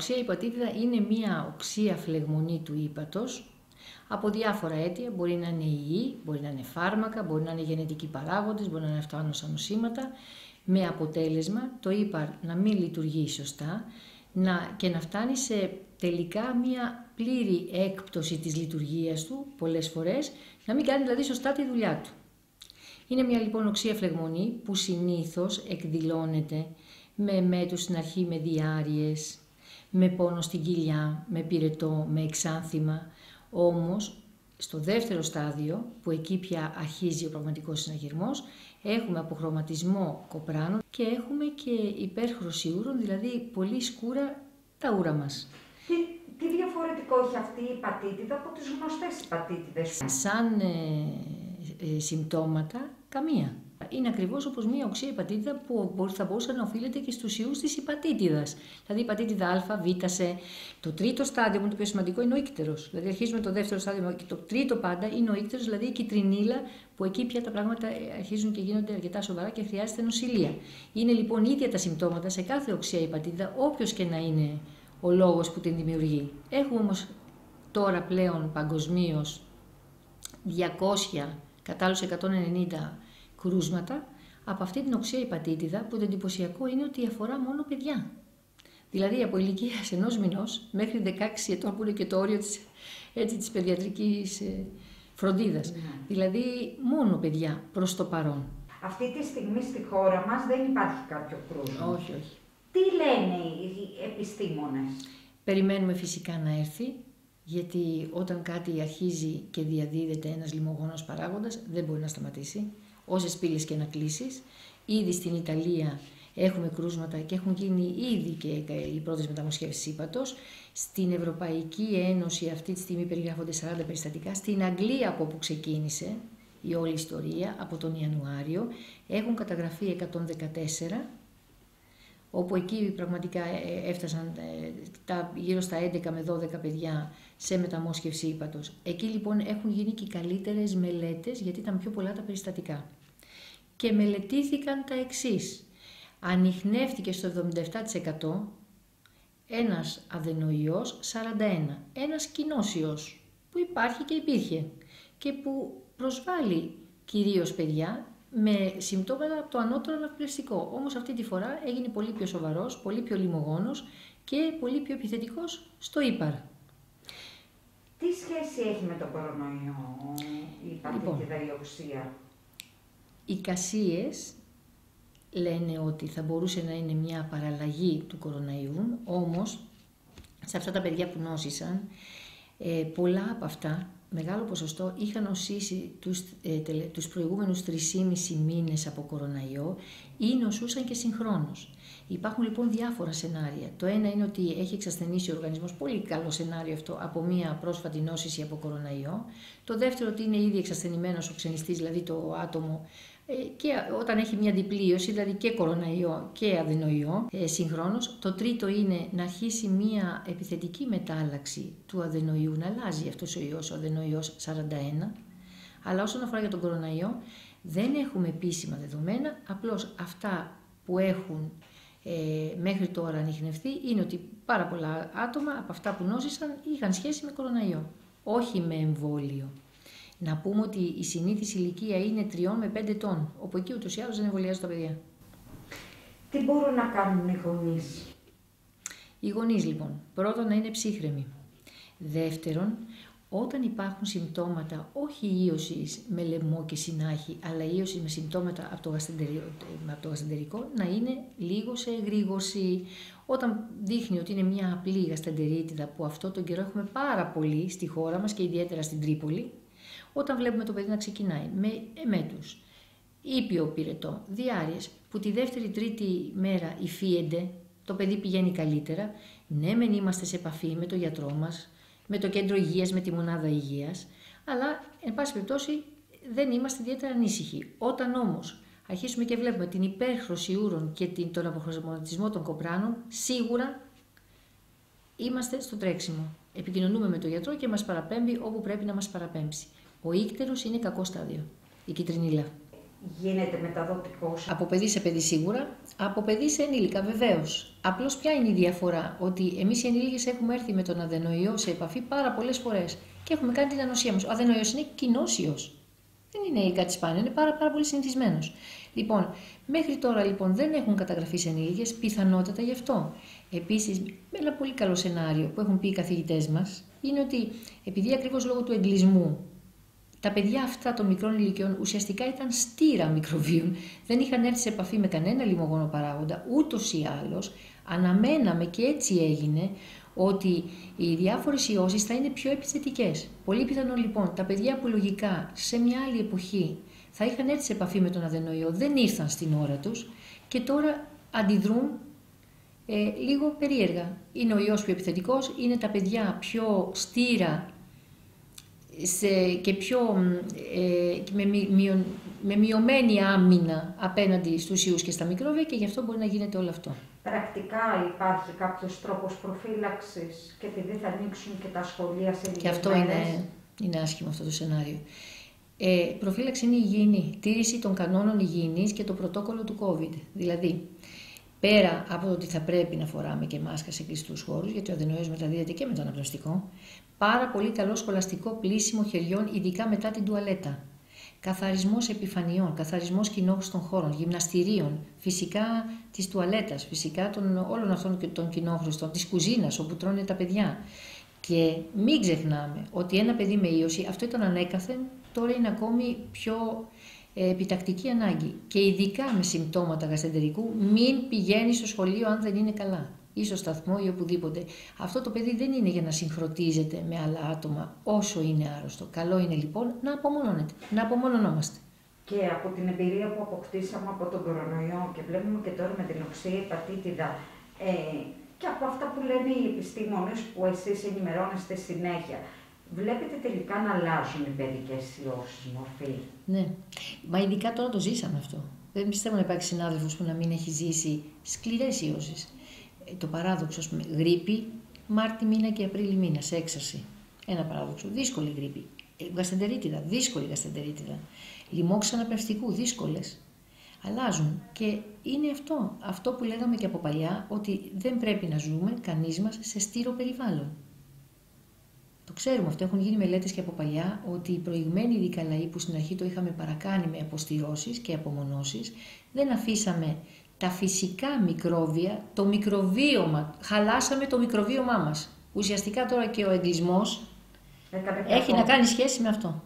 οξία υπατήτηδα είναι μια οξία φλεγμονή του ύπατος από διάφορα αίτια. Μπορεί να είναι υγιή, μπορεί να είναι φάρμακα, μπορεί να είναι γενετικοί παράγοντες, μπορεί να είναι αυτοάνωσα νοσήματα, με αποτέλεσμα το ύπαρ να μην λειτουργεί σωστά να, και να φτάνει σε τελικά μια πλήρη έκπτωση της λειτουργίας του πολλές φορές, να μην κάνει δηλαδή σωστά τη δουλειά του. Είναι μια λοιπόν οξία φλεγμονή που συνήθως εκδηλώνεται με μέτους στην αρχή με διάρειες, με πόνο στην κοιλιά, με πυρετό, με εξάνθημα. Όμως, στο δεύτερο στάδιο, που εκεί πια αρχίζει ο πραγματικός συναγερμός, έχουμε αποχρωματισμό κοπράνων και έχουμε και υπέρχρωση ούρων, δηλαδή πολύ σκούρα τα ούρα μας. Τι, τι διαφορετικό έχει αυτή η πατήτηδα από τις γνωστές υπατήτηδες. Σαν ε, ε, συμπτώματα, καμία είναι ακριβώς όπως μια οξία υπατήτηδα που θα μπορούσε να οφείλεται και στους ιούς της υπατήτηδας. Δηλαδή, υπατήτηδα Α, Β, σε. Το τρίτο στάδιο, που είναι το πιο σημαντικό, είναι ο ύκτερος. Δηλαδή, αρχίζουμε το δεύτερο στάδιο και το τρίτο πάντα είναι ο ύκτερος, δηλαδή η κυτρινίλα, που εκεί πια τα πράγματα αρχίζουν και γίνονται αρκετά σοβαρά και χρειάζεται νοσηλεία. Είναι λοιπόν ίδια τα συμπτώματα σε κάθε οξία υπατήτηδα, όποιος και να είναι ο λόγος που την δημιουργεί. Έχουμε όμως τώρα πλέον παγκοσμίως 200 κατά 190 κρούσματα από αυτή την οξία υπατήτηδα που το εντυπωσιακό είναι ότι αφορά μόνο παιδιά. Δηλαδή από ηλικία ενός μηνός μέχρι 16 ετών που είναι και το όριο της, έτσι, της παιδιατρικής ε, φροντίδας. Ναι. Δηλαδή μόνο παιδιά προς το παρόν. Αυτή τη στιγμή στη χώρα μας δεν υπάρχει κάποιο κρούσμα. Όχι, όχι. Τι λένε οι επιστήμονες; Περιμένουμε φυσικά να έρθει, γιατί όταν κάτι αρχίζει και διαδίδεται ένας λιμογόνος παράγοντας, δεν μπορεί να σταματήσει όσες πύλες και να κλείσεις. Ήδη στην Ιταλία έχουμε κρούσματα και έχουν γίνει ήδη και οι πρώτες μεταμοσχεύσεις ύπατος. Στην Ευρωπαϊκή Ένωση αυτή τη στιγμή περιγράφονται 40 περιστατικά. Στην Αγγλία από όπου ξεκίνησε η όλη ιστορία, από τον Ιανουάριο, έχουν καταγραφεί 114 όπου εκεί πραγματικά ε, έφτασαν ε, τα, γύρω στα 11 με 12 παιδιά σε μεταμόσχευση ύπατος. Εκεί λοιπόν έχουν γίνει και οι καλύτερες μελέτες γιατί ήταν πιο πολλά τα περιστατικά και μελετήθηκαν τα εξής. Ανοιχνεύτηκε στο 77% ένας αδενοϊός 41, ένας κοινός ιός που υπάρχει και υπήρχε και που προσβάλλει κυρίως παιδιά με συμπτώματα από το ανώτερο αναπνευστικό. Όμως αυτή τη φορά έγινε πολύ πιο σοβαρός, πολύ πιο λιμογόνος και πολύ πιο επιθετικός στο ύπαρ. Τι σχέση έχει με τον κορονοϊό η λοιπόν, οξία. Οι κασίες λένε ότι θα μπορούσε να είναι μια παραλλαγή του κοροναϊού, όμως σε αυτά τα παιδιά που νόσησαν, ε, πολλά από αυτά, μεγάλο ποσοστό, είχαν νοσήσει τους, ε, τους προηγούμενους 3,5 μήνες από κοροναϊό ή νοσούσαν και συγχρόνως. Υπάρχουν λοιπόν διάφορα σενάρια. Το ένα είναι ότι έχει εξασθενήσει ο οργανισμός, πολύ καλό σενάριο αυτό, από μία πρόσφατη νόσηση από κοροναϊό. Το δεύτερο ότι είναι ήδη εξασθενημένος ο ξενιστής, δηλαδή το άτομο ε, και όταν έχει μια διπλίωση, δηλαδή και κοροναϊό και αδενοϊό ε, συγχρόνως. Το τρίτο είναι να αρχίσει μια επιθετική μετάλλαξη του αδενοϊού, να αλλάζει αυτός ο ιός, ο αδενοϊός 41. Αλλά όσον αφορά για τον κοροναϊό, δεν έχουμε επίσημα δεδομένα, απλώς αυτά που έχουν ε, μέχρι τώρα ανοιχνευτεί είναι ότι πάρα πολλά άτομα από αυτά που νόσησαν είχαν σχέση με κοροναϊό, όχι με εμβόλιο. Να πούμε ότι η συνήθιση ηλικία είναι 3 με 5 ετών, όπου εκεί ούτως ή άλλως δεν εμβολιάζουν τα παιδιά. Τι μπορούν να κάνουν οι γονείς; Οι γονείς λοιπόν, πρώτον να είναι ψύχρεμοι. Δεύτερον, όταν υπάρχουν συμπτώματα όχι ίωσης με λαιμό και συνάχη, αλλά ίωση με συμπτώματα από το, από το γαστεντερικό, να είναι λίγο σε εγρήγορση. Όταν δείχνει ότι είναι μια απλή γαστεντερίτιδα που αυτό τον καιρό έχουμε πάρα πολύ στη χώρα μας και ιδιαίτερα στην Τρίπολη, όταν βλέπουμε το παιδί να ξεκινάει με εμέτους, ήπιο πυρετό, διάρειες, που τη δεύτερη-τρίτη μέρα υφίεται, το παιδί πηγαίνει καλύτερα, ναι μεν είμαστε σε επαφή με το γιατρό μας, με το κέντρο υγείας, με τη μονάδα υγείας, αλλά εν πάση περιπτώσει δεν είμαστε ιδιαίτερα ανήσυχοι. Όταν όμως αρχίσουμε και βλέπουμε την υπέρχρωση ούρων και τον αποχρηματισμό των κοπράνων, σίγουρα είμαστε στο τρέξιμο. Επικοινωνούμε με τον γιατρό και μας παραπέμπει όπου πρέπει να μας παραπέμψει. Ο ύκτερος είναι κακό στάδιο, η κυτρινίλα. γίνεται μεταδοτικός. Από παιδί σε παιδί σίγουρα, από παιδί σε ενήλικα βεβαίως. Απλώς ποια είναι η διαφορά, ότι εμείς οι ενήλικες έχουμε έρθει με τον αδενοϊό σε επαφή πάρα πολλές φορές και έχουμε κάνει την ανοσία μας. Ο αδενοϊός είναι κοινό ιό. Δεν είναι κάτι σπάνιο, είναι πάρα, πάρα πολύ συνηθισμένος. Λοιπόν, μέχρι τώρα λοιπόν δεν έχουν καταγραφεί σε ενήλικες, πιθανότατα γι' αυτό. Επίσης, ένα πολύ καλό σενάριο που έχουν πει οι καθηγητές μας είναι ότι επειδή ακριβώς λόγω του εγκλισμού τα παιδιά αυτά των μικρών ηλικιών ουσιαστικά ήταν στήρα μικροβίων, δεν είχαν έρθει σε επαφή με κανένα λιμογόνο παράγοντα, ούτως ή άλλως, αναμέναμε και έτσι έγινε ότι οι διάφορες ιώσεις θα είναι πιο επιθετικές. Πολύ πιθανό λοιπόν τα παιδιά που λογικά σε μια άλλη εποχή θα είχαν έρθει σε επαφή με τον αδενοϊό, δεν ήρθαν στην ώρα τους και τώρα αντιδρούν ε, λίγο περίεργα. Είναι ο ιός πιο επιθετικός, είναι τα παιδιά πιο στήρα σε, και πιο, ε, με, μειω, με μειωμένη άμυνα απέναντι στους ιούς και στα μικρόβια και γι' αυτό μπορεί να γίνεται όλο αυτό. Πρακτικά υπάρχει κάποιος τρόπος προφύλαξης και επειδή θα ανοίξουν και τα σχολεία σε Και αυτό είναι, είναι άσχημο αυτό το σενάριο. Ε, προφύλαξη είναι η υγιεινή, τήρηση των κανόνων υγιεινής και το πρωτόκολλο του COVID. Δηλαδή, πέρα από το ότι θα πρέπει να φοράμε και μάσκα σε κλειστούς χώρους, γιατί ο αδενοϊό μεταδίδεται και με το αναπνευστικό, πάρα πολύ καλό σχολαστικό πλήσιμο χεριών, ειδικά μετά την τουαλέτα. Καθαρισμός επιφανειών, καθαρισμός κοινόχρηστων χώρων, γυμναστηρίων, φυσικά της τουαλέτας, φυσικά των, όλων αυτών των κοινόχρηστων, της κουζίνας όπου τρώνε τα παιδιά. Και μην ξεχνάμε ότι ένα παιδί με ίωση, αυτό ήταν ανέκαθεν, τώρα είναι ακόμη πιο ε, επιτακτική ανάγκη. Και ειδικά με συμπτώματα γαστεντερικού, μην πηγαίνεις στο σχολείο αν δεν είναι καλά ή στο σταθμό ή οπουδήποτε. Αυτό το παιδί δεν είναι για να συγχρονίζεται με άλλα άτομα όσο είναι άρρωστο. Καλό είναι λοιπόν να απομονώνεται, να απομονωνόμαστε. Και από την εμπειρία που αποκτήσαμε από τον κορονοϊό και βλέπουμε και τώρα με την οξύ πατήτιδα ε, και από αυτά που λένε οι επιστήμονες που εσείς ενημερώνεστε συνέχεια, βλέπετε τελικά να αλλάζουν οι παιδικές ιώσεις μορφή; Ναι, μα ειδικά τώρα το ζήσαμε αυτό. Δεν πιστεύω να υπάρχει συνάδελφος που να μην έχει ζήσει σκληρές ιώσεις. Ε, το παράδοξο, πούμε, γρήπη, Μάρτι μήνα και Απρίλη μήνα, σε έξαρση. Ένα παράδοξο. Δύσκολη γρήπη. Ε, γαστεντερίτιδα, δύσκολη γαστεντερίτιδα. Λοιμώξεις αναπνευστικού, δύσκολες. Αλλάζουν. Και είναι αυτό. Αυτό που λέγαμε και από παλιά, ότι δεν πρέπει να ζούμε κανείς μας σε στήρο περιβάλλον. Το ξέρουμε αυτό, έχουν γίνει μελέτες και από παλιά, ότι οι προηγμένοι δικαλαοί που στην αρχή το είχαμε παρακάνει με αποστηρώσεις και απομονώσεις, δεν αφήσαμε τα φυσικά μικρόβια, το μικροβίωμα, χαλάσαμε το μικροβίωμά μας. Ουσιαστικά τώρα και ο εγκλισμός έχει να κάνει σχέση με αυτό.